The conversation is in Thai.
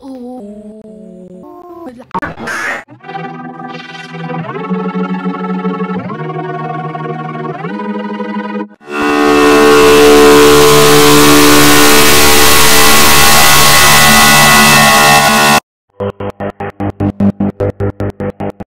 โอ้เ